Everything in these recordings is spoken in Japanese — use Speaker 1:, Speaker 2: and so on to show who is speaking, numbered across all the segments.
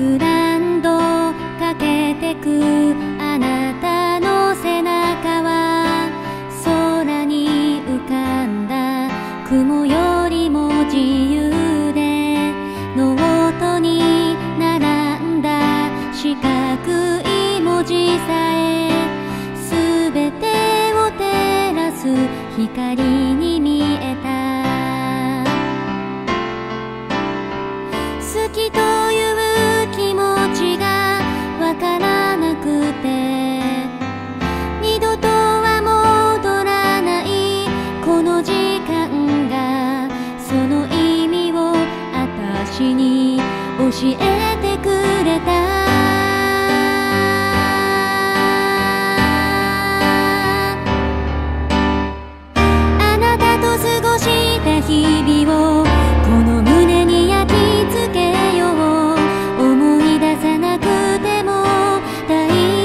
Speaker 1: グランドかけてくあなたてくれた。あなたと過ごした日々をこの胸に焼き付けよう。思い出さなくても大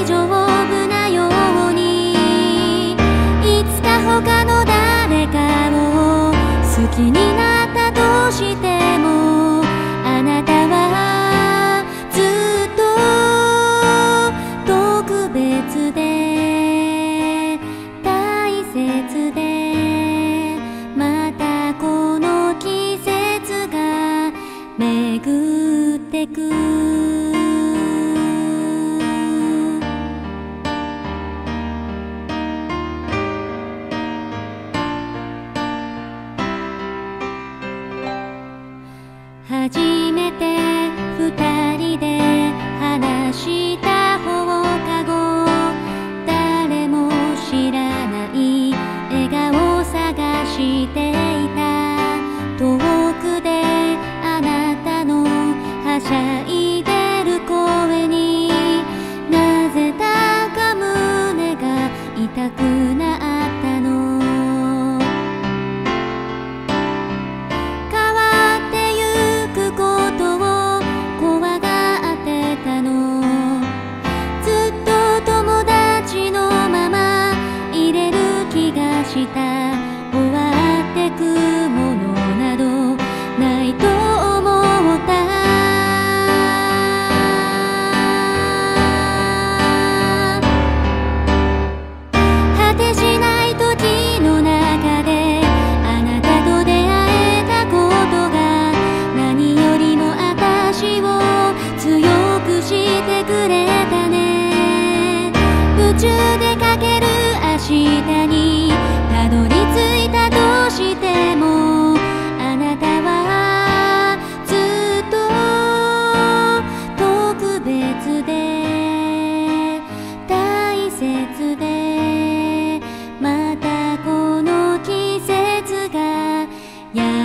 Speaker 1: 丈夫なように。いつか他の誰かを好きに初めて二人で話した放課後誰も知らない笑顔探していた遠くであなたのはしゃいした終わってくものなどないと思った果てしない時の中であなたと出会えたことが何よりも私を強くしてくれたね。宇宙でかける明日 Yeah.